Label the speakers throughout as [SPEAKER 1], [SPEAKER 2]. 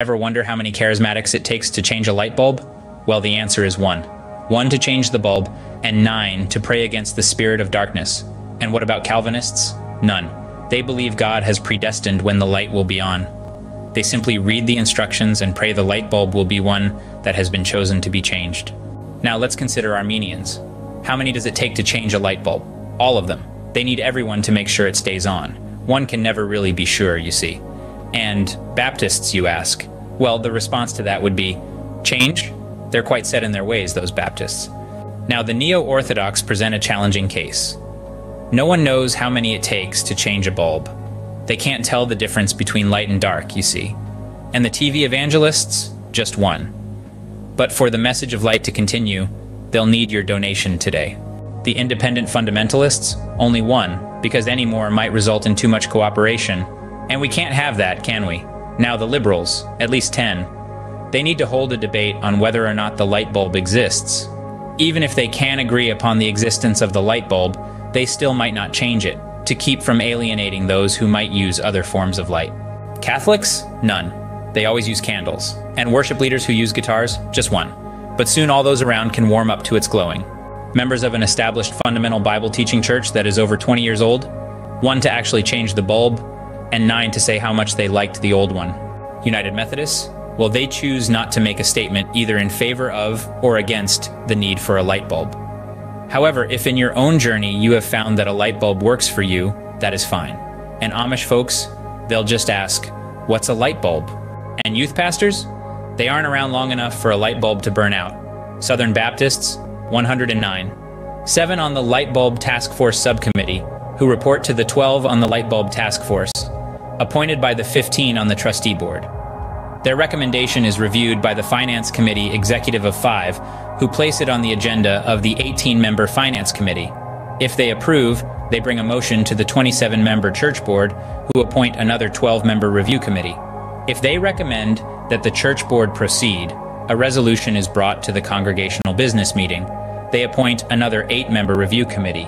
[SPEAKER 1] Ever wonder how many charismatics it takes to change a light bulb? Well, the answer is one. One to change the bulb, and nine to pray against the spirit of darkness. And what about Calvinists? None. They believe God has predestined when the light will be on. They simply read the instructions and pray the light bulb will be one that has been chosen to be changed. Now let's consider Arminians. How many does it take to change a light bulb? All of them. They need everyone to make sure it stays on. One can never really be sure, you see. And Baptists, you ask? Well, the response to that would be change? They're quite set in their ways, those Baptists. Now, the neo Orthodox present a challenging case. No one knows how many it takes to change a bulb. They can't tell the difference between light and dark, you see. And the TV evangelists? Just one. But for the message of light to continue, they'll need your donation today. The independent fundamentalists? Only one, because any more might result in too much cooperation and we can't have that, can we? Now, the liberals, at least 10, they need to hold a debate on whether or not the light bulb exists. Even if they can agree upon the existence of the light bulb, they still might not change it, to keep from alienating those who might use other forms of light. Catholics? None. They always use candles. And worship leaders who use guitars? Just one. But soon all those around can warm up to its glowing. Members of an established fundamental Bible teaching church that is over 20 years old? One to actually change the bulb, and nine to say how much they liked the old one. United Methodists? Well, they choose not to make a statement either in favor of or against the need for a light bulb. However, if in your own journey you have found that a light bulb works for you, that is fine. And Amish folks, they'll just ask, What's a light bulb? And youth pastors? They aren't around long enough for a light bulb to burn out. Southern Baptists, 109. Seven on the Light Bulb Task Force Subcommittee, who report to the 12 on the Light Bulb Task Force appointed by the 15 on the trustee board. Their recommendation is reviewed by the Finance Committee Executive of Five, who place it on the agenda of the 18 member Finance Committee. If they approve, they bring a motion to the 27 member Church Board, who appoint another 12 member Review Committee. If they recommend that the Church Board proceed, a resolution is brought to the Congregational Business Meeting. They appoint another eight member Review Committee.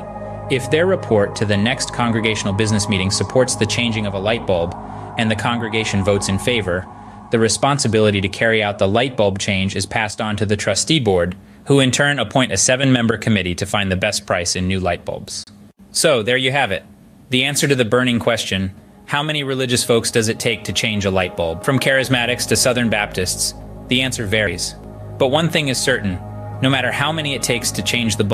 [SPEAKER 1] If their report to the next congregational business meeting supports the changing of a light bulb, and the congregation votes in favor, the responsibility to carry out the light bulb change is passed on to the trustee board, who in turn appoint a seven member committee to find the best price in new light bulbs. So, there you have it. The answer to the burning question how many religious folks does it take to change a light bulb? From charismatics to Southern Baptists, the answer varies. But one thing is certain no matter how many it takes to change the bulb,